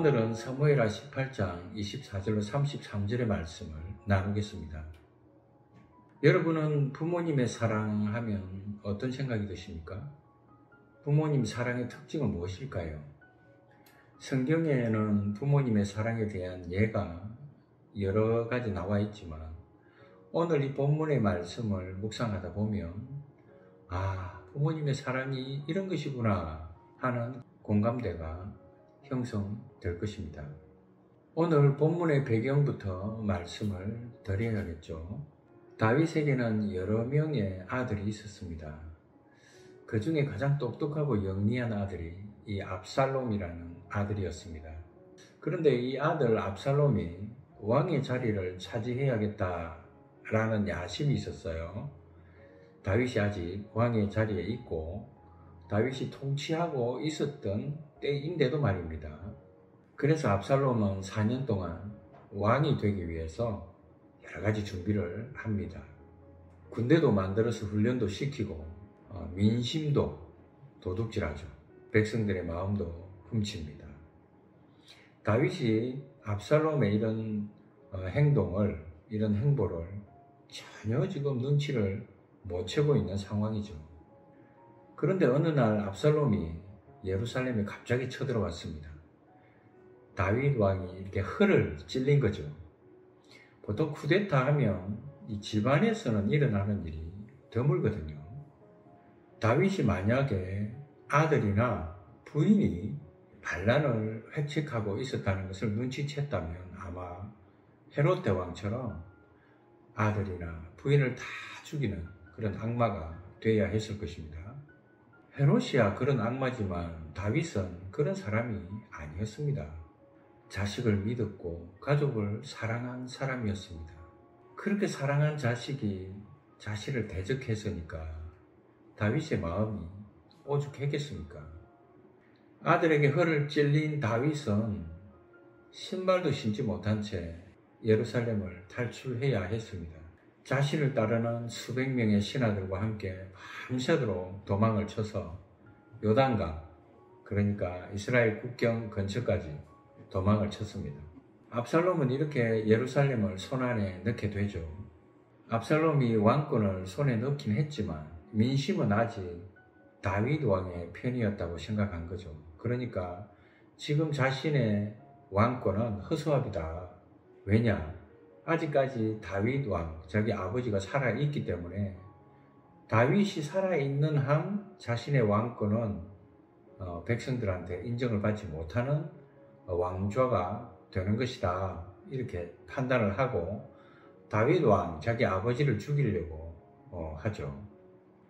오늘은 사무엘하 18장 24절로 33절의 말씀을 나누겠습니다. 여러분은 부모님의 사랑하면 어떤 생각이 드십니까? 부모님 사랑의 특징은 무엇일까요? 성경에는 부모님의 사랑에 대한 예가 여러 가지 나와 있지만 오늘 이 본문의 말씀을 묵상하다 보면 아 부모님의 사랑이 이런 것이구나 하는 공감대가 형성될 것입니다. 오늘 본문의 배경부터 말씀을 드려야겠죠. 다윗에게는 여러 명의 아들이 있었습니다. 그 중에 가장 똑똑하고 영리한 아들이 이 압살롬이라는 아들이었습니다. 그런데 이 아들 압살롬이 왕의 자리를 차지해야겠다라는 야심이 있었어요. 다윗이 아직 왕의 자리에 있고 다윗이 통치하고 있었던 때인데도 말입니다. 그래서 압살롬은 4년 동안 왕이 되기 위해서 여러 가지 준비를 합니다. 군대도 만들어서 훈련도 시키고 어, 민심도 도둑질하죠. 백성들의 마음도 훔칩니다. 다윗이 압살롬의 이런 어, 행동을 이런 행보를 전혀 지금 눈치를 못 채고 있는 상황이죠. 그런데 어느 날 압살롬이 예루살렘에 갑자기 쳐들어왔습니다. 다윗 왕이 이렇게 허를 찔린 거죠. 보통 쿠데타 하면 이 집안에서는 일어나는 일이 드물거든요. 다윗이 만약에 아들이나 부인이 반란을 획책하고 있었다는 것을 눈치챘다면 아마 헤롯 대왕처럼 아들이나 부인을 다 죽이는 그런 악마가 되어야 했을 것입니다. 헤롯이야 그런 악마지만 다윗은 그런 사람이 아니었습니다. 자식을 믿었고 가족을 사랑한 사람이었습니다. 그렇게 사랑한 자식이 자신을 대적했으니까 다윗의 마음이 오죽했겠습니까? 아들에게 허를 찔린 다윗은 신발도 신지 못한 채 예루살렘을 탈출해야 했습니다. 자신을 따르는 수백 명의 신하들과 함께 밤새도록 도망을 쳐서 요단강, 그러니까 이스라엘 국경 근처까지 도망을 쳤습니다. 압살롬은 이렇게 예루살렘을 손안에 넣게 되죠. 압살롬이 왕권을 손에 넣긴 했지만 민심은 아직 다윗 왕의 편이었다고 생각한 거죠. 그러니까 지금 자신의 왕권은 허수아비다. 왜냐? 아직까지 다윗 왕, 자기 아버지가 살아있기 때문에 다윗이 살아있는 한 자신의 왕권은 어, 백성들한테 인정을 받지 못하는 왕좌가 되는 것이다. 이렇게 판단을 하고 다윗 왕, 자기 아버지를 죽이려고 어, 하죠.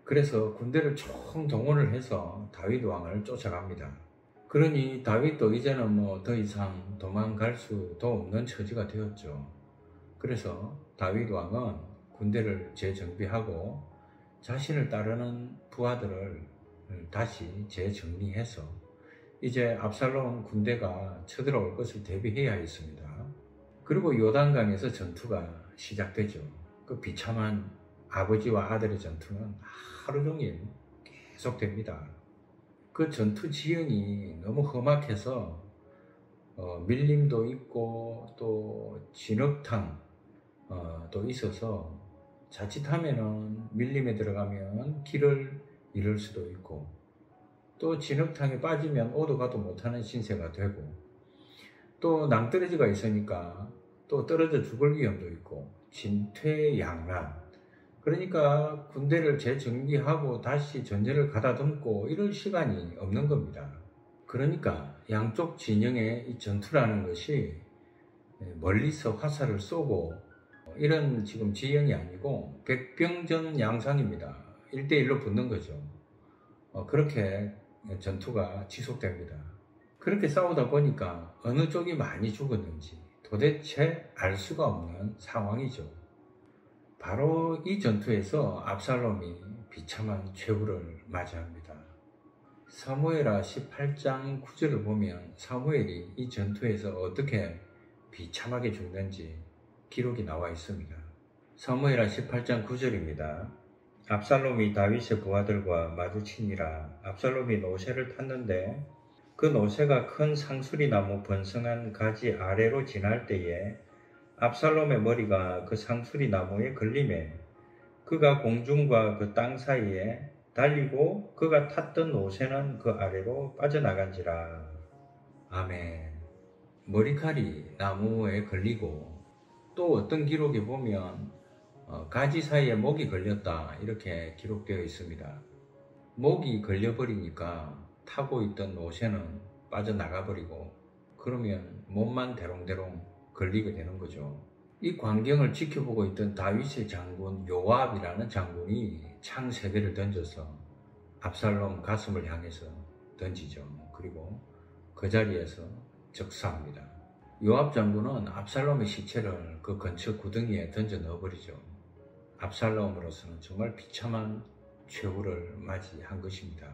그래서 군대를 총 동원을 해서 다윗 왕을 쫓아갑니다. 그러니 다윗도 이제는 뭐 더 이상 도망갈 수도 없는 처지가 되었죠. 그래서 다윗 왕은 군대를 재정비하고 자신을 따르는 부하들을 다시 재정리해서 이제 압살롬 군대가 쳐들어올 것을 대비해야 했습니다. 그리고 요단강에서 전투가 시작되죠. 그 비참한 아버지와 아들의 전투는 하루 종일 계속됩니다. 그 전투 지형이 너무 험악해서 어, 밀림도 있고 또 진흙탕 어, 도 있어서 자칫하면은 밀림에 들어가면 길을 잃을 수도 있고 또 진흙탕에 빠지면 오도 가도 못하는 신세가 되고 또 낭떠러지가 있으니까 또 떨어져 죽을 위험도 있고 진퇴양난 그러니까 군대를 재정비하고 다시 전제를 가다듬고 이럴 시간이 없는 겁니다. 그러니까 양쪽 진영의 이 전투라는 것이 멀리서 화살을 쏘고 이런 지금 지형이 아니고 백병전 양상입니다. 1대1로 붙는 거죠. 어, 그렇게 전투가 지속됩니다. 그렇게 싸우다 보니까 어느 쪽이 많이 죽었는지 도대체 알 수가 없는 상황이죠. 바로 이 전투에서 압살롬이 비참한 최후를 맞이합니다. 사무엘하 18장 9절을 보면 사무엘이 이 전투에서 어떻게 비참하게 죽는지 기록이 나와 있습니다. 사무엘하 18장 9절입니다. 압살롬이 다윗의 부하들과 마주치니라 압살롬이 노새를 탔는데 그 노새가 큰 상수리 나무 번성한 가지 아래로 지날 때에 압살롬의 머리가 그 상수리 나무에 걸림에 그가 공중과 그 땅 사이에 달리고 그가 탔던 노새는 그 아래로 빠져나간지라. 아멘. 머리칼이 나무에 걸리고 또 어떤 기록에 보면 어, 가지 사이에 목이 걸렸다 이렇게 기록되어 있습니다. 목이 걸려버리니까 타고 있던 노새는 빠져나가 버리고 그러면 몸만 대롱대롱 걸리게 되는 거죠. 이 광경을 지켜보고 있던 다윗의 장군 요압이라는 장군이 창 세 개를 던져서 압살롬 가슴을 향해서 던지죠. 그리고 그 자리에서 즉사합니다. 요압 장군은 압살롬의 시체를 그 근처 구덩이에 던져 넣어버리죠. 압살롬으로서는 정말 비참한 최후를 맞이한 것입니다.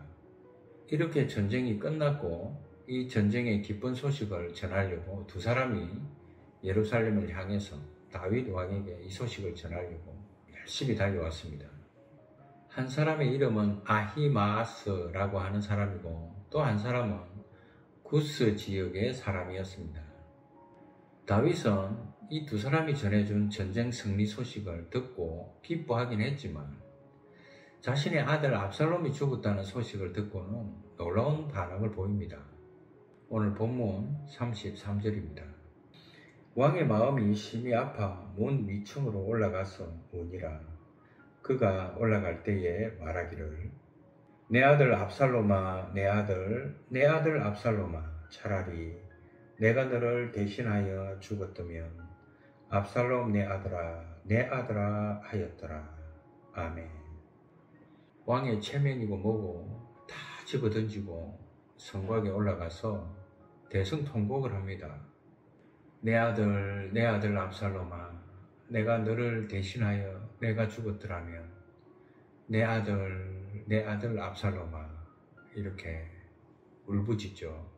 이렇게 전쟁이 끝났고 이 전쟁의 기쁜 소식을 전하려고 두 사람이 예루살렘을 향해서 다윗 왕에게 이 소식을 전하려고 열심히 달려왔습니다. 한 사람의 이름은 아히마스라고 하는 사람이고 또 한 사람은 구스 지역의 사람이었습니다. 다윗은 이 두 사람이 전해준 전쟁 승리 소식을 듣고 기뻐하긴 했지만 자신의 아들 압살롬이 죽었다는 소식을 듣고는 놀라운 반응을 보입니다. 오늘 본문 33절입니다. 왕의 마음이 심히 아파 문 위층으로 올라가서 우니라. 그가 올라갈 때에 말하기를 내 아들 압살롬아 내 아들 내 아들 압살롬아 차라리 내가 너를 대신하여 죽었다면 압살롬 내 아들아 내 아들아 하였더라. 아멘. 왕의 체면이고 뭐고 다 집어던지고 성곽에 올라가서 대성 통곡을 합니다. 내 아들, 내 아들 압살롬아, 내가 너를 대신하여 내가 죽었더라면 내 아들, 내 아들 압살롬아 이렇게 울부짖죠.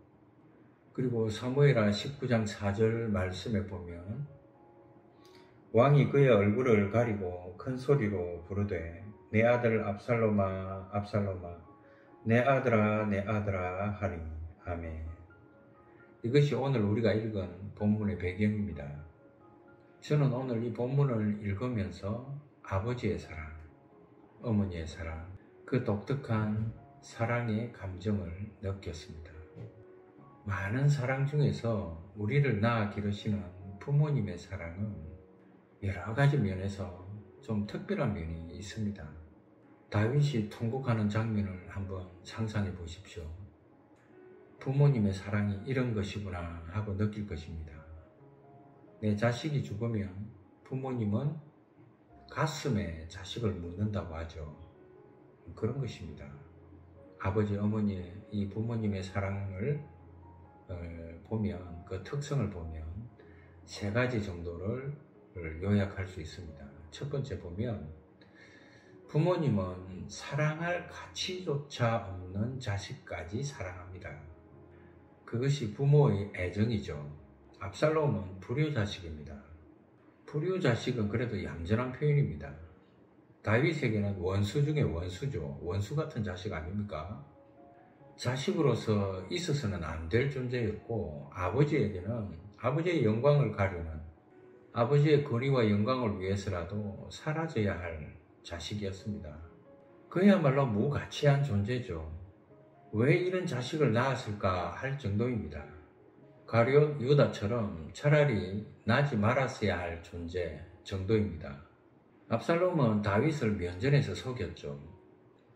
그리고 사무엘하 19장 4절 말씀에 보면 왕이 그의 얼굴을 가리고 큰 소리로 부르되 내 아들 압살롬아 압살롬아 내 아들아 내 아들아 하니 아멘 이것이 오늘 우리가 읽은 본문의 배경입니다. 저는 오늘 이 본문을 읽으면서 아버지의 사랑, 어머니의 사랑, 그 독특한 사랑의 감정을 느꼈습니다. 많은 사랑 중에서 우리를 낳아 기르시는 부모님의 사랑은 여러 가지 면에서 좀 특별한 면이 있습니다. 다윗이 통곡하는 장면을 한번 상상해 보십시오. 부모님의 사랑이 이런 것이구나 하고 느낄 것입니다. 내 자식이 죽으면 부모님은 가슴에 자식을 묻는다고 하죠. 그런 것입니다. 아버지, 어머니의 이 부모님의 사랑을 어, 보면, 그 특성을 보면 세 가지 정도를 요약할 수 있습니다. 첫 번째 보면 부모님은 사랑할 가치조차 없는 자식까지 사랑합니다. 그것이 부모의 애정이죠. 압살롬은 불효 자식입니다. 불효 자식은 그래도 얌전한 표현입니다. 다윗에게는 원수 중에 원수죠. 원수 같은 자식 아닙니까? 자식으로서 있어서는 안 될 존재였고 아버지에게는 아버지의 영광을 가르는 아버지의 거리와 영광을 위해서라도 사라져야 할 자식이었습니다. 그야말로 무가치한 존재죠. 왜 이런 자식을 낳았을까 할 정도입니다. 가룟 유다처럼 차라리 나지 말았어야 할 존재 정도입니다. 압살롬은 다윗을 면전에서 속였죠.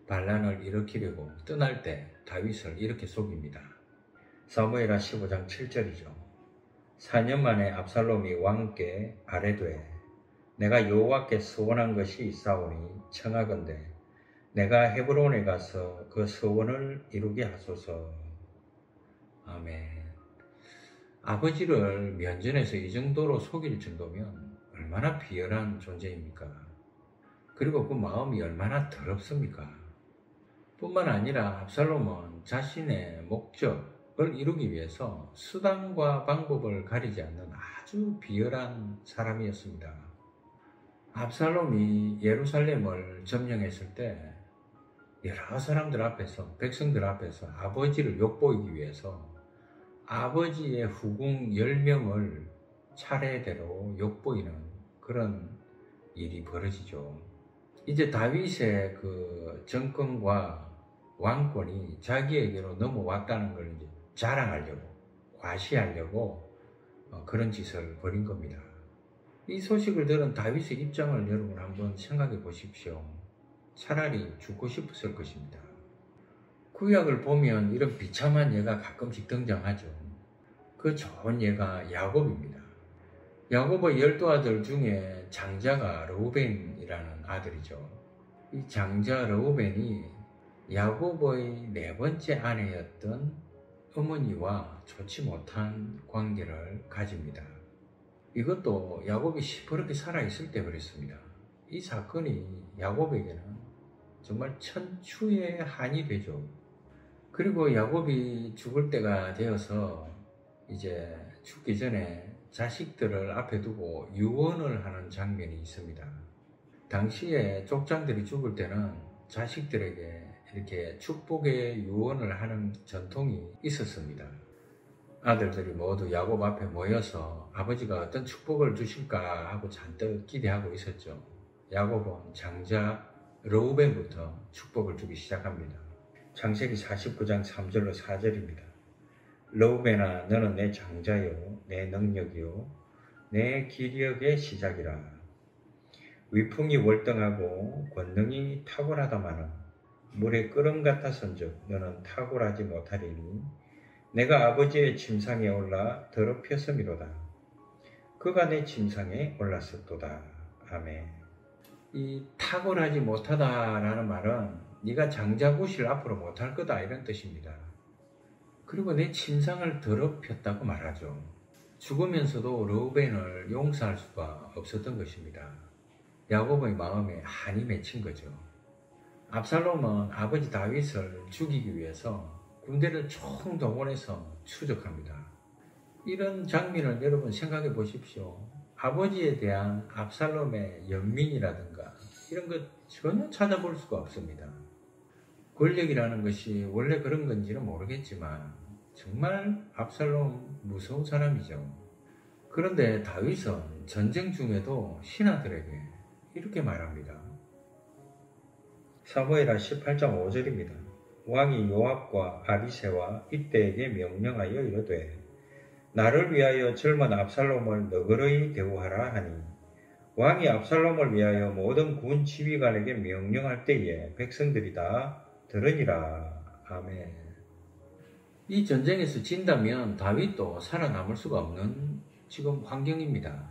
반란을 일으키려고 떠날 때 다윗을 이렇게 속입니다. 사무엘하 15장 7절이죠. 4년 만에 압살롬이 왕께 아래되 내가 여호와께 소원한 것이 있사오니 청하건대 내가 헤브론에 가서 그 소원을 이루게 하소서. 아멘. 아버지를 면전에서 이 정도로 속일 정도면 얼마나 비열한 존재입니까? 그리고 그 마음이 얼마나 더럽습니까? 뿐만 아니라 압살롬은 자신의 목적을 이루기 위해서 수단과 방법을 가리지 않는 아주 비열한 사람이었습니다. 압살롬이 예루살렘을 점령했을 때 여러 사람들 앞에서 백성들 앞에서 아버지를 욕보이기 위해서 아버지의 후궁 10명을 차례대로 욕보이는 그런 일이 벌어지죠. 이제 다윗의 그 정권과 왕권이 자기에게로 넘어왔다는 걸 이제 자랑하려고, 과시하려고 어, 그런 짓을 벌인 겁니다. 이 소식을 들은 다윗의 입장을 여러분 한번 생각해 보십시오. 차라리 죽고 싶었을 것입니다. 구약을 보면 이런 비참한 예가 가끔씩 등장하죠. 그 좋은 예가 야곱입니다. 야곱의 열두 아들 중에 장자가 르우벤이라는 아들이죠. 이 장자 르우벤이 야곱의 네 번째 아내였던 어머니와 좋지 못한 관계를 가집니다. 이것도 야곱이 시퍼렇게 살아있을 때 그랬습니다. 이 사건이 야곱에게는 정말 천추의 한이 되죠. 그리고 야곱이 죽을 때가 되어서 이제 죽기 전에 자식들을 앞에 두고 유언을 하는 장면이 있습니다. 당시에 족장들이 죽을 때는 자식들에게 이렇게 축복의 유언을 하는 전통이 있었습니다. 아들들이 모두 야곱 앞에 모여서 아버지가 어떤 축복을 주실까 하고 잔뜩 기대하고 있었죠. 야곱은 장자 르우벤부터 축복을 주기 시작합니다. 창세기 49장 3절로 4절입니다. 르우벤아 너는 내 장자요 내 능력이요 내 기력의 시작이라 위풍이 월등하고 권능이 탁월하다마는 물의 끓음 같아선즉 너는 탁월하지 못하리니 내가 아버지의 침상에 올라 더럽혔음이로다. 그가 내 침상에 올랐었도다. 아멘. 이 탁월하지 못하다라는 말은 네가 장자구실 앞으로 못할 거다 이런 뜻입니다. 그리고 내 침상을 더럽혔다고 말하죠. 죽으면서도 르우벤을 용서할 수가 없었던 것입니다. 야곱의 마음에 한이 맺힌 거죠. 압살롬은 아버지 다윗을 죽이기 위해서 군대를 총 동원해서 추적합니다. 이런 장면을 여러분 생각해 보십시오. 아버지에 대한 압살롬의 연민이라든가 이런 것 전혀 찾아볼 수가 없습니다. 권력이라는 것이 원래 그런 건지는 모르겠지만 정말 압살롬 무서운 사람이죠. 그런데 다윗은 전쟁 중에도 신하들에게 이렇게 말합니다. 사무엘하 18장 5절입니다. 왕이 요압과 아비세와 이때에게 명령하여 이르되 나를 위하여 젊은 압살롬을 너그러이 대우하라 하니 왕이 압살롬을 위하여 모든 군 지휘관에게 명령할 때에 백성들이 다 들으니라. 아멘. 이 전쟁에서 진다면 다윗도 살아남을 수가 없는 지금 환경입니다.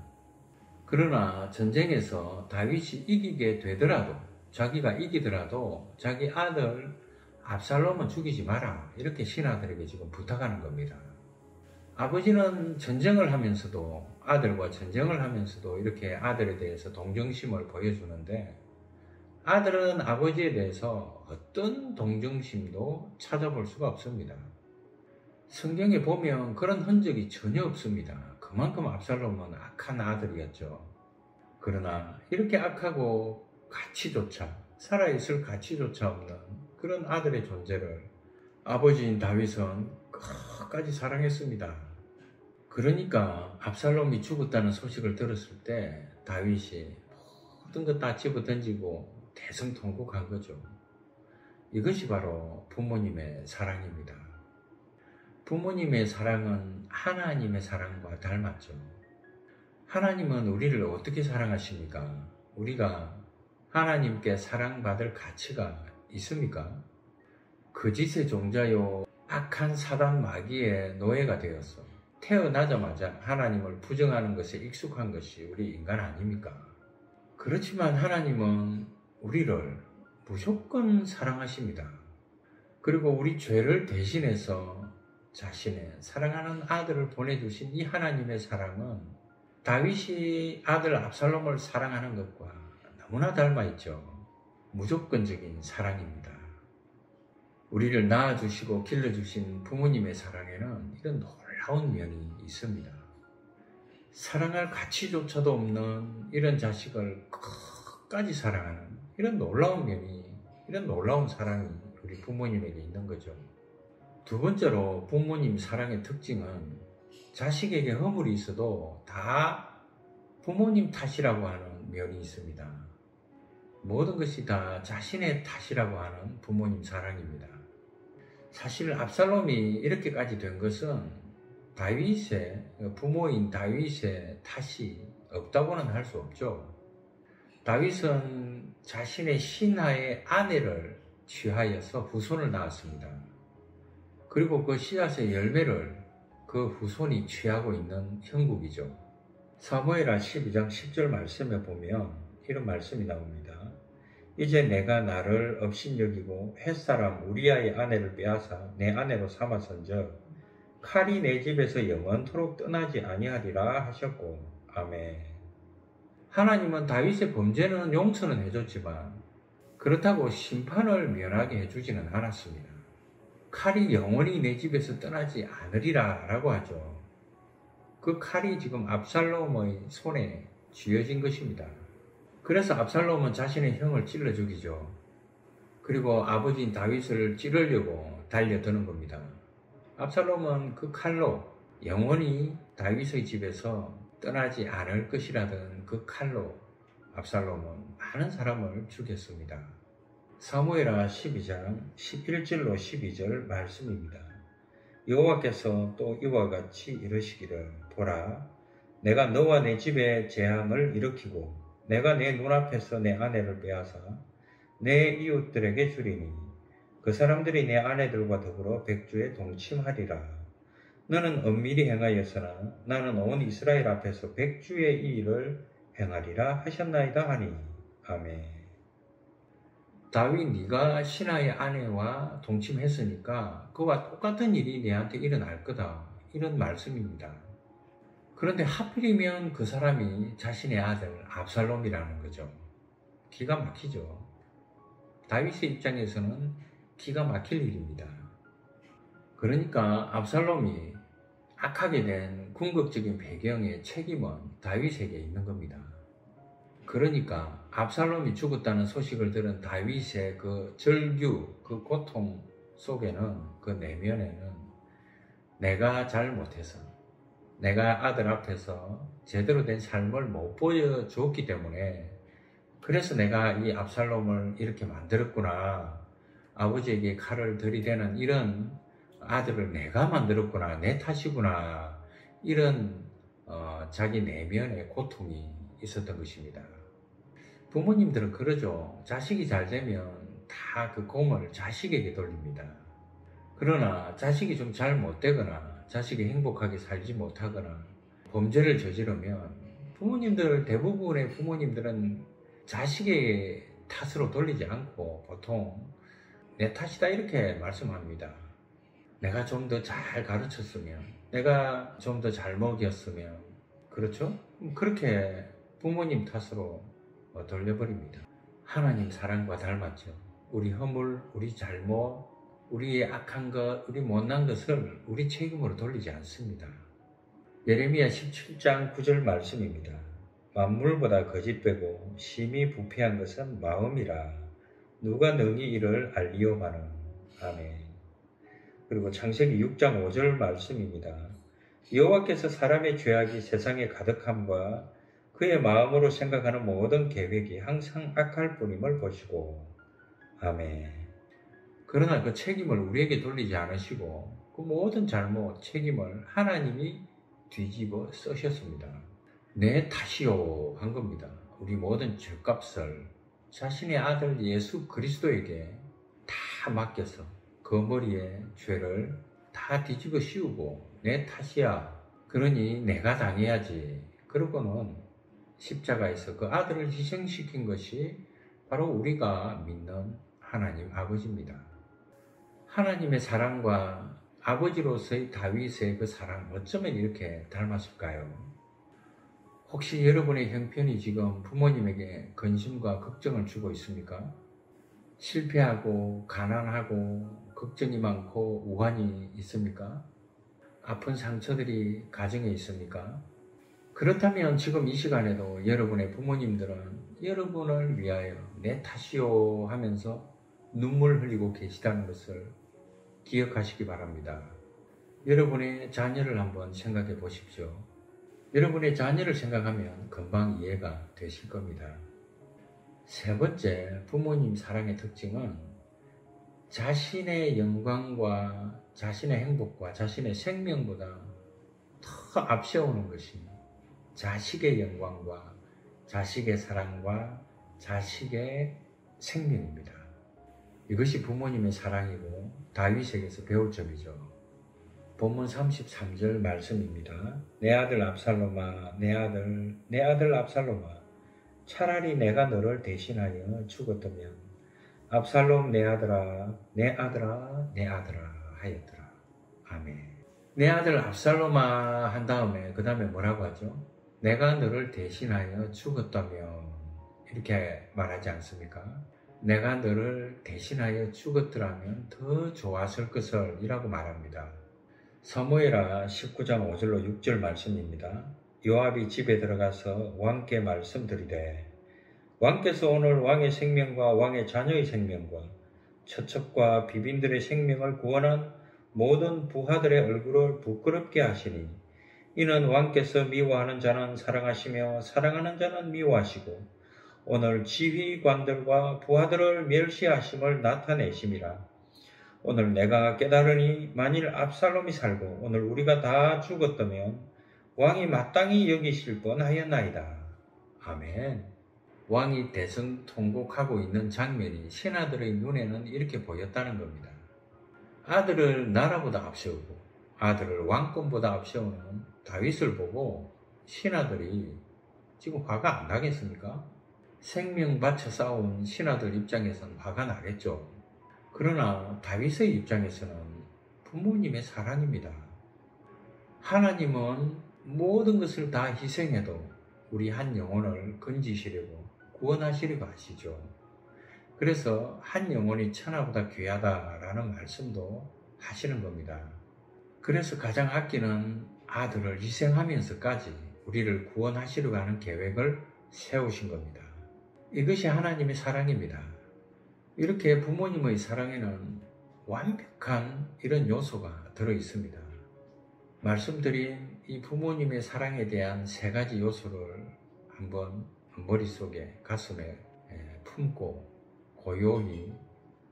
그러나 전쟁에서 다윗이 이기게 되더라도 자기가 이기더라도 자기 아들 압살롬은 죽이지 마라. 이렇게 신하들에게 지금 부탁하는 겁니다. 아버지는 전쟁을 하면서도 아들과 전쟁을 하면서도 이렇게 아들에 대해서 동정심을 보여주는데 아들은 아버지에 대해서 어떤 동정심도 찾아볼 수가 없습니다. 성경에 보면 그런 흔적이 전혀 없습니다. 그만큼 압살롬은 악한 아들이었죠. 그러나 이렇게 악하고 가치조차 살아있을 가치조차 없는 그런 아들의 존재를 아버지인 다윗은 끝까지 사랑했습니다. 그러니까 압살롬이 죽었다는 소식을 들었을 때 다윗이 모든 것 다 집어 던지고 대성통곡한 거죠. 이것이 바로 부모님의 사랑입니다. 부모님의 사랑은 하나님의 사랑과 닮았죠. 하나님은 우리를 어떻게 사랑하십니까? 우리가 하나님께 사랑받을 가치가 있습니까? 거짓의 그 종자요 악한 사단 마귀의 노예가 되었어. 태어나자마자 하나님을 부정하는 것에 익숙한 것이 우리 인간 아닙니까? 그렇지만 하나님은 우리를 무조건 사랑하십니다. 그리고 우리 죄를 대신해서 자신의 사랑하는 아들을 보내주신 이 하나님의 사랑은 다윗이 아들 압살롬을 사랑하는 것과 너무나 닮아 있죠. 무조건적인 사랑입니다. 우리를 낳아주시고 길러주신 부모님의 사랑에는 이런 놀라운 면이 있습니다. 사랑할 가치조차도 없는 이런 자식을 끝까지 사랑하는 이런 놀라운 면이 이런 놀라운 사랑이 우리 부모님에게 있는 거죠. 두 번째로 부모님 사랑의 특징은 자식에게 허물이 있어도 다 부모님 탓이라고 하는 면이 있습니다. 모든 것이 다 자신의 탓이라고 하는 부모님 사랑입니다. 사실 압살롬이 이렇게까지 된 것은 다윗의 부모인 다윗의 탓이 없다고는 할 수 없죠. 다윗은 자신의 신하의 아내를 취하여서 후손을 낳았습니다. 그리고 그 씨앗의 열매를 그 후손이 취하고 있는 형국이죠. 사무엘하 12장 10절 말씀에 보면 이런 말씀이 나옵니다. 이제 내가 나를 업신여기고 햇사람 우리아의 아내를 빼앗아 내 아내로 삼았은즉 칼이 내 집에서 영원토록 떠나지 아니하리라 하셨고 아멘. 하나님은 다윗의 범죄는 용서는 해줬지만 그렇다고 심판을 면하게 해주지는 않았습니다. 칼이 영원히 내 집에서 떠나지 않으리라 라고 하죠. 그 칼이 지금 압살롬의 손에 쥐어진 것입니다. 그래서 압살롬은 자신의 형을 찔러 죽이죠. 그리고 아버지인 다윗을 찌르려고 달려드는 겁니다. 압살롬은 그 칼로 영원히 다윗의 집에서 떠나지 않을 것이라던 그 칼로 압살롬은 많은 사람을 죽였습니다. 사무엘하 12장 11절로 12절 말씀입니다. 여호와께서 또 이와 같이 이르시기를 보라 내가 너와 내 집에 재앙을 일으키고 내가 내 눈앞에서 내 아내를 빼앗아 내 이웃들에게 주리니 그 사람들이 내 아내들과 더불어 백주에 동침하리라. 너는 엄밀히 행하였으나 나는 온 이스라엘 앞에서 백주의 이 일을 행하리라 하셨나이다 하니 아멘. 다윗 네가 신하의 아내와 동침했으니까 그와 똑같은 일이 내한테 일어날 거다 이런 말씀입니다. 그런데 하필이면 그 사람이 자신의 아들 압살롬이라는 거죠. 기가 막히죠. 다윗의 입장에서는 기가 막힐 일입니다. 그러니까 압살롬이 악하게 된 궁극적인 배경의 책임은 다윗에게 있는 겁니다. 그러니까 압살롬이 죽었다는 소식을 들은 다윗의 그 절규, 그 고통 속에는 그 내면에는 내가 잘못해서 내가 아들 앞에서 제대로 된 삶을 못 보여줬기 때문에 그래서 내가 이 압살롬을 이렇게 만들었구나 아버지에게 칼을 들이대는 이런 아들을 내가 만들었구나, 내 탓이구나, 이런 어, 자기 내면의 고통이 있었던 것입니다. 부모님들은 그러죠. 자식이 잘 되면 다 그 공을 자식에게 돌립니다. 그러나 자식이 좀 잘 못되거나 자식이 행복하게 살지 못하거나 범죄를 저지르면 부모님들 대부분의 부모님들은 자식의 탓으로 돌리지 않고 보통 내 탓이다 이렇게 말씀합니다. 내가 좀 더 잘 가르쳤으면, 내가 좀 더 잘 먹였으면, 그렇죠? 그렇게 부모님 탓으로 돌려버립니다. 하나님 사랑과 닮았죠. 우리 허물, 우리 잘못, 우리의 악한 것, 우리 못난 것을 우리 책임으로 돌리지 않습니다. 예레미야 17장 9절 말씀입니다. 만물보다 거짓 빼고 심히 부패한 것은 마음이라 누가 능히 이를 알리오마는 아멘. 그리고 창세기 6장 5절 말씀입니다. 여호와께서 사람의 죄악이 세상에 가득함과 그의 마음으로 생각하는 모든 계획이 항상 악할 뿐임을 보시고 아멘. 그러나 그 책임을 우리에게 돌리지 않으시고 그 모든 잘못 책임을 하나님이 뒤집어 쓰셨습니다. 내 탓이요 한 겁니다. 우리 모든 죄값을 자신의 아들 예수 그리스도에게 다 맡겨서 그 머리에 죄를 다 뒤집어 씌우고 내 탓이야. 그러니 내가 당해야지. 그러고는 십자가에서 그 아들을 희생시킨 것이 바로 우리가 믿는 하나님 아버지입니다. 하나님의 사랑과 아버지로서의 다윗의 그 사랑 어쩌면 이렇게 닮았을까요? 혹시 여러분의 형편이 지금 부모님에게 근심과 걱정을 주고 있습니까? 실패하고 가난하고 걱정이 많고 우환이 있습니까? 아픈 상처들이 가정에 있습니까? 그렇다면 지금 이 시간에도 여러분의 부모님들은 여러분을 위하여 내 탓이요 하면서 눈물 흘리고 계시다는 것을 기억하시기 바랍니다. 여러분의 자녀를 한번 생각해 보십시오. 여러분의 자녀를 생각하면 금방 이해가 되실 겁니다. 세 번째, 부모님 사랑의 특징은 자신의 영광과 자신의 행복과 자신의 생명보다 더 앞세우는 것이 자식의 영광과 자식의 사랑과 자식의 생명입니다. 이것이 부모님의 사랑이고 다윗에게서 배울 점이죠. 본문 33절 말씀입니다. 내 아들 압살롬아, 내 아들, 내 아들 압살롬아, 차라리 내가 너를 대신하여 죽었다면 압살롬 내 아들아, 내 아들아, 내 아들아 하였더라. 아멘. 내 아들 압살롬아 한 다음에 그 다음에 뭐라고 하죠? 내가 너를 대신하여 죽었다면 이렇게 말하지 않습니까? 내가 너를 대신하여 죽었더라면 더 좋았을 것을 이라고 말합니다. 사무엘하 19장 5절로 6절 말씀입니다. 요압이 집에 들어가서 왕께 말씀드리되 왕께서 오늘 왕의 생명과 왕의 자녀의 생명과 처첩과 비빈들의 생명을 구원한 모든 부하들의 얼굴을 부끄럽게 하시니 이는 왕께서 미워하는 자는 사랑하시며 사랑하는 자는 미워하시고 오늘 지휘관들과 부하들을 멸시하심을 나타내심이라. 오늘 내가 깨달으니 만일 압살롬이 살고 오늘 우리가 다 죽었다면 왕이 마땅히 여기실 뻔하였나이다. 아멘. 왕이 대성 통곡하고 있는 장면이 신하들의 눈에는 이렇게 보였다는 겁니다. 아들을 나라보다 앞세우고 아들을 왕권보다 앞세우는 다윗을 보고 신하들이 지금 화가 안 나겠습니까? 생명 바쳐 싸운 신하들 입장에서는 화가 나겠죠. 그러나 다윗의 입장에서는 부모님의 사랑입니다. 하나님은 모든 것을 다 희생해도 우리 한 영혼을 건지시려고 구원하시려고 하시죠. 그래서 한 영혼이 천하보다 귀하다라는 말씀도 하시는 겁니다. 그래서 가장 아끼는 아들을 희생하면서까지 우리를 구원하시려고 하는 계획을 세우신 겁니다. 이것이 하나님의 사랑입니다. 이렇게 부모님의 사랑에는 완벽한 이런 요소가 들어 있습니다. 말씀드린 이 부모님의 사랑에 대한 세 가지 요소를 한번 머릿속에 가슴에 품고 고요히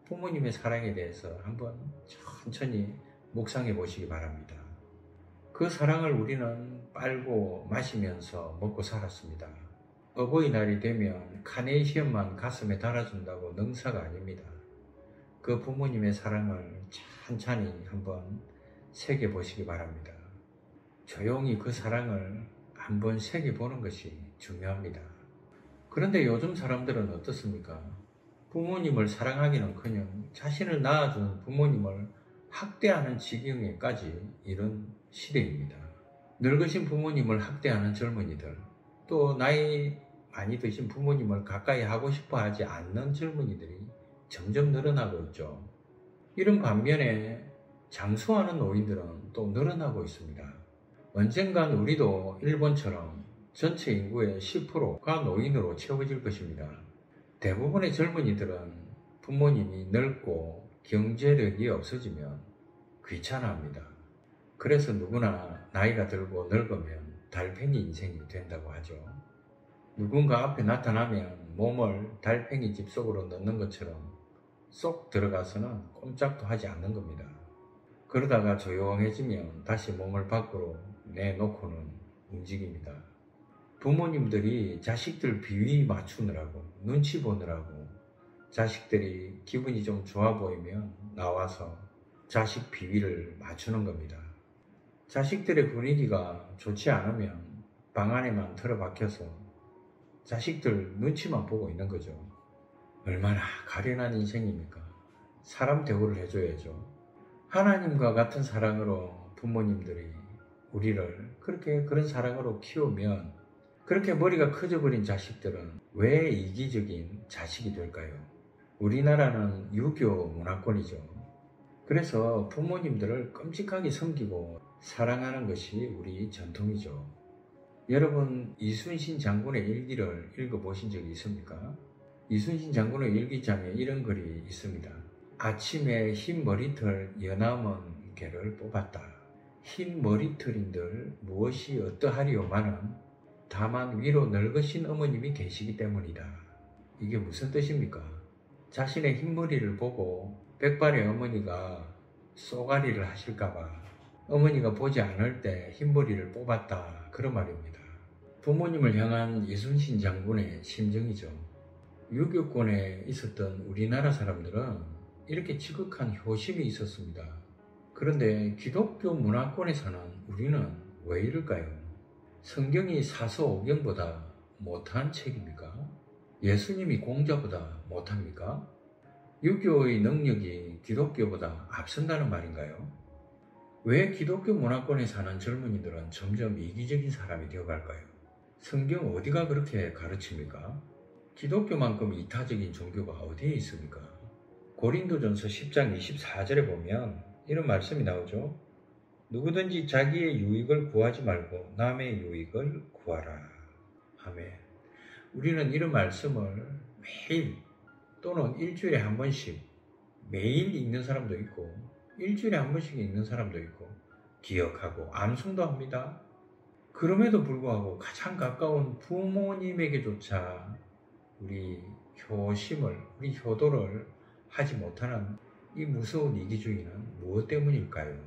부모님의 사랑에 대해서 한번 천천히 묵상해 보시기 바랍니다. 그 사랑을 우리는 빨고 마시면서 먹고 살았습니다. 어버이날이 되면 카네이션만 가슴에 달아준다고 능사가 아닙니다. 그 부모님의 사랑을 천천히 한번 새겨보시기 바랍니다. 조용히 그 사랑을 한번 새겨보는 것이 중요합니다. 그런데 요즘 사람들은 어떻습니까? 부모님을 사랑하기는 커녕 자신을 낳아준 부모님을 학대하는 지경에까지 이런 시대입니다. 늙으신 부모님을 학대하는 젊은이들, 또 나이 많이 드신 부모님을 가까이 하고 싶어 하지 않는 젊은이들이 점점 늘어나고 있죠. 이런 반면에 장수하는 노인들은 또 늘어나고 있습니다. 언젠간 우리도 일본처럼 전체 인구의 10%가 노인으로 채워질 것입니다. 대부분의 젊은이들은 부모님이 늙고 경제력이 없어지면 귀찮아합니다. 그래서 누구나 나이가 들고 늙으면 달팽이 인생이 된다고 하죠. 누군가 앞에 나타나면 몸을 달팽이 집 속으로 넣는 것처럼 쏙 들어가서는 꼼짝도 하지 않는 겁니다. 그러다가 조용해지면 다시 몸을 밖으로 내놓고는 움직입니다. 부모님들이 자식들 비위 맞추느라고 눈치 보느라고 자식들이 기분이 좀 좋아 보이면 나와서 자식 비위를 맞추는 겁니다. 자식들의 분위기가 좋지 않으면 방 안에만 틀어박혀서 자식들 눈치만 보고 있는 거죠. 얼마나 가련한 인생입니까? 사람 대우를 해줘야죠. 하나님과 같은 사랑으로 부모님들이 우리를 그렇게 그런 사랑으로 키우면 그렇게 머리가 커져버린 자식들은 왜 이기적인 자식이 될까요? 우리나라는 유교 문화권이죠. 그래서 부모님들을 끔찍하게 섬기고 사랑하는 것이 우리 전통이죠. 여러분 이순신 장군의 일기를 읽어보신 적이 있습니까? 이순신 장군의 일기장에 이런 글이 있습니다. 아침에 흰 머리털 연암은 개를 뽑았다. 흰 머리털인들 무엇이 어떠하리요마는 다만 위로 늙으신 어머님이 계시기 때문이다. 이게 무슨 뜻입니까? 자신의 흰머리를 보고 백발의 어머니가 쏘가리를 하실까봐 어머니가 보지 않을 때 흰머리를 뽑았다. 그런 말입니다. 부모님을 향한 이순신 장군의 심정이죠. 유교권에 있었던 우리나라 사람들은 이렇게 지극한 효심이 있었습니다. 그런데 기독교 문화권에서는 우리는 왜 이럴까요? 성경이 사서오경보다 못한 책입니까? 예수님이 공자보다 못합니까? 유교의 능력이 기독교보다 앞선다는 말인가요? 왜 기독교 문화권에 사는 젊은이들은 점점 이기적인 사람이 되어갈까요? 성경 어디가 그렇게 가르칩니까? 기독교만큼 이타적인 종교가 어디에 있습니까? 고린도전서 10장 24절에 보면 이런 말씀이 나오죠. 누구든지 자기의 유익을 구하지 말고 남의 유익을 구하라. 아멘. 우리는 이런 말씀을 매일 또는 일주일에 한 번씩 매일 읽는 사람도 있고 일주일에 한 번씩 읽는 사람도 있고 기억하고 암송도 합니다. 그럼에도 불구하고 가장 가까운 부모님에게조차 우리 효심을, 우리 효도를 하지 못하는 이 무서운 이기주의는 무엇 때문일까요?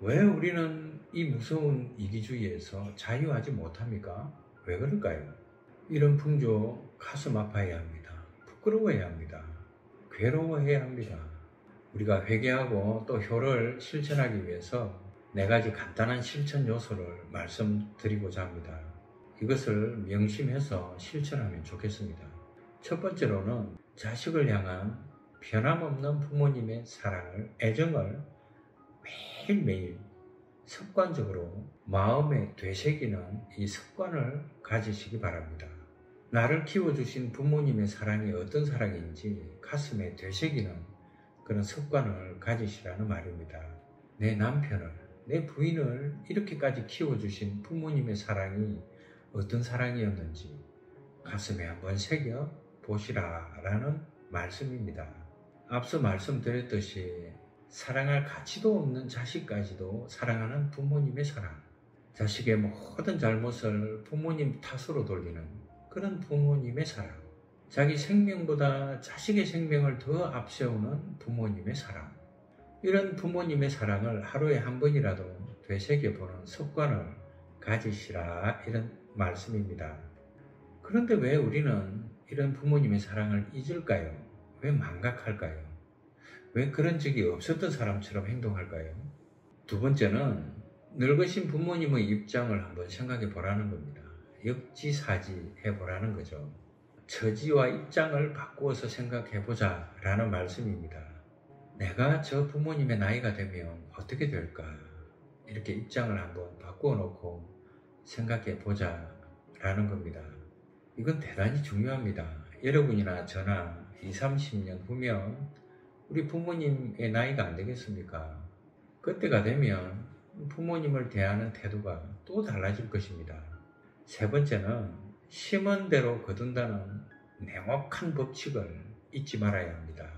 왜 우리는 이 무서운 이기주의에서 자유하지 못합니까? 왜 그럴까요? 이런 풍조 가슴 아파해야 합니다. 부끄러워해야 합니다. 괴로워해야 합니다. 우리가 회개하고 또 효를 실천하기 위해서 네 가지 간단한 실천 요소를 말씀드리고자 합니다. 이것을 명심해서 실천하면 좋겠습니다. 첫 번째로는 자식을 향한 변함없는 부모님의 사랑을, 애정을 매일매일 습관적으로 마음에 되새기는 이 습관을 가지시기 바랍니다. 나를 키워주신 부모님의 사랑이 어떤 사랑인지 가슴에 되새기는 그런 습관을 가지시라는 말입니다. 내 남편을, 내 부인을 이렇게까지 키워주신 부모님의 사랑이 어떤 사랑이었는지 가슴에 한번 새겨 보시라라는 말씀입니다. 앞서 말씀드렸듯이 사랑할 가치도 없는 자식까지도 사랑하는 부모님의 사랑. 자식의 모든 잘못을 부모님 탓으로 돌리는 그런 부모님의 사랑. 자기 생명보다 자식의 생명을 더 앞세우는 부모님의 사랑. 이런 부모님의 사랑을 하루에 한 번이라도 되새겨보는 습관을 가지시라 이런 말씀입니다. 그런데 왜 우리는 이런 부모님의 사랑을 잊을까요? 왜 망각할까요? 왜 그런 적이 없었던 사람처럼 행동할까요? 두 번째는 늙으신 부모님의 입장을 한번 생각해 보라는 겁니다. 역지사지 해 보라는 거죠. 처지와 입장을 바꾸어서 생각해 보자 라는 말씀입니다. 내가 저 부모님의 나이가 되면 어떻게 될까? 이렇게 입장을 한번 바꾸어 놓고 생각해 보자 라는 겁니다. 이건 대단히 중요합니다. 여러분이나 저나 20, 30년 후면 우리 부모님의 나이가 안 되겠습니까? 그때가 되면 부모님을 대하는 태도가 또 달라질 것입니다. 세 번째는 심은 대로 거둔다는 냉혹한 법칙을 잊지 말아야 합니다.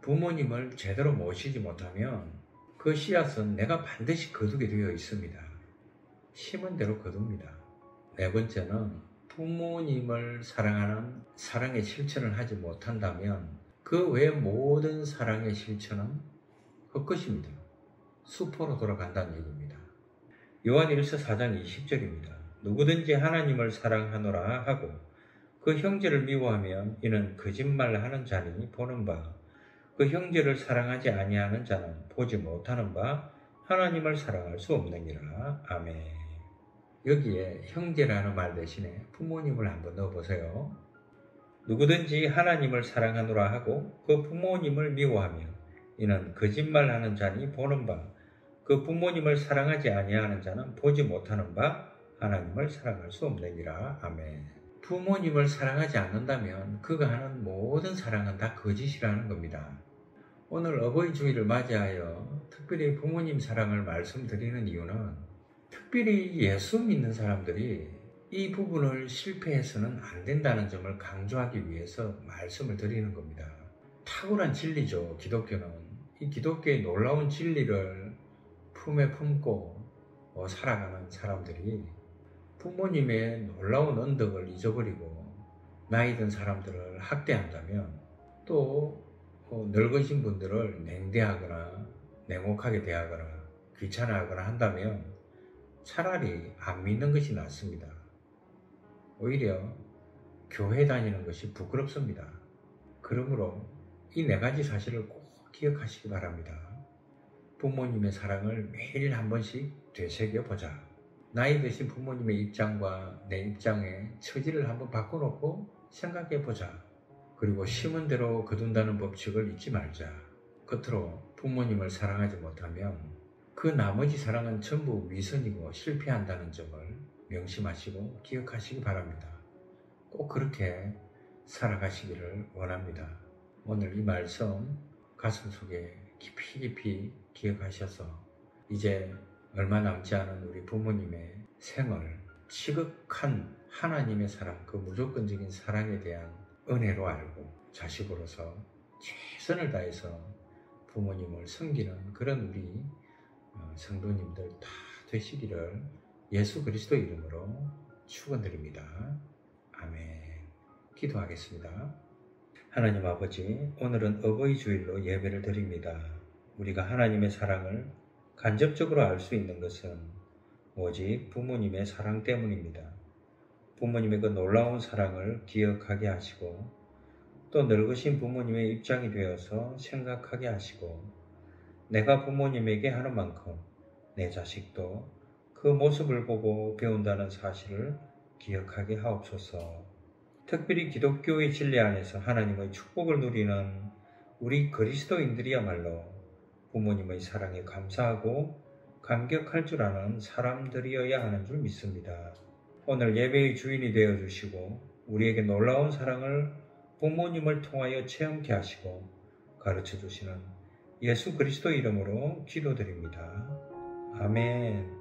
부모님을 제대로 모시지 못하면 그 씨앗은 내가 반드시 거두게 되어 있습니다. 심은 대로 거둡니다. 네 번째는 부모님을 사랑하는 사랑의 실천을 하지 못한다면 그 외 모든 사랑의 실천은 헛것입니다. 수포로 돌아간다는 얘기입니다. 요한 1서 4장 20절입니다. 누구든지 하나님을 사랑하노라 하고 그 형제를 미워하면 이는 거짓말하는 자니 보는 바 그 형제를 사랑하지 아니하는 자는 보지 못하는 바 하나님을 사랑할 수 없느니라. 아멘. 여기에 형제라는 말 대신에 부모님을 한번 넣어보세요. 누구든지 하나님을 사랑하노라 하고 그 부모님을 미워하며 이는 거짓말하는 자니 보는 바 그 부모님을 사랑하지 아니하는 자는 보지 못하는 바 하나님을 사랑할 수 없느니라. 아멘. 부모님을 사랑하지 않는다면 그가 하는 모든 사랑은 다 거짓이라는 겁니다. 오늘 어버이 주일을 맞이하여 특별히 부모님 사랑을 말씀드리는 이유는 특별히 예수 믿는 사람들이 이 부분을 실패해서는 안 된다는 점을 강조하기 위해서 말씀을 드리는 겁니다. 탁월한 진리죠, 기독교는. 이 기독교의 놀라운 진리를 품에 품고 어, 살아가는 사람들이 부모님의 놀라운 언덕을 잊어버리고 나이 든 사람들을 학대한다면 또 어, 늙으신 분들을 냉대하거나 냉혹하게 대하거나 귀찮아하거나 한다면 차라리 안 믿는 것이 낫습니다. 오히려 교회 다니는 것이 부끄럽습니다. 그러므로 이 네 가지 사실을 꼭 기억하시기 바랍니다. 부모님의 사랑을 매일 한 번씩 되새겨 보자. 나이 드신 부모님의 입장과 내 입장의 처지를 한번 바꿔놓고 생각해 보자. 그리고 심은 대로 거둔다는 법칙을 잊지 말자. 끝으로 부모님을 사랑하지 못하면 그 나머지 사랑은 전부 위선이고 실패한다는 점을 명심하시고 기억하시기 바랍니다. 꼭 그렇게 살아가시기를 원합니다. 오늘 이 말씀 가슴 속에 깊이 깊이 기억하셔서 이제 얼마 남지 않은 우리 부모님의 생을 지극한 하나님의 사랑, 그 무조건적인 사랑에 대한 은혜로 알고 자식으로서 최선을 다해서 부모님을 섬기는 그런 우리 어, 성도님들 다 되시기를 예수 그리스도 이름으로 축원드립니다. 아멘. 기도하겠습니다. 하나님 아버지, 오늘은 어버이 주일로 예배를 드립니다. 우리가 하나님의 사랑을 간접적으로 알 수 있는 것은 오직 부모님의 사랑 때문입니다. 부모님의 그 놀라운 사랑을 기억하게 하시고 또 늙으신 부모님의 입장이 되어서 생각하게 하시고 내가 부모님에게 하는 만큼 내 자식도 그 모습을 보고 배운다는 사실을 기억하게 하옵소서. 특별히 기독교의 진리 안에서 하나님의 축복을 누리는 우리 그리스도인들이야말로 부모님의 사랑에 감사하고 감격할 줄 아는 사람들이어야 하는 줄 믿습니다. 오늘 예배의 주인이 되어 주시고 우리에게 놀라운 사랑을 부모님을 통하여 체험케 하시고 가르쳐 주시는 예수 그리스도 이름으로 기도드립니다. 아멘.